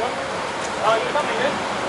one. Oh, you coming in?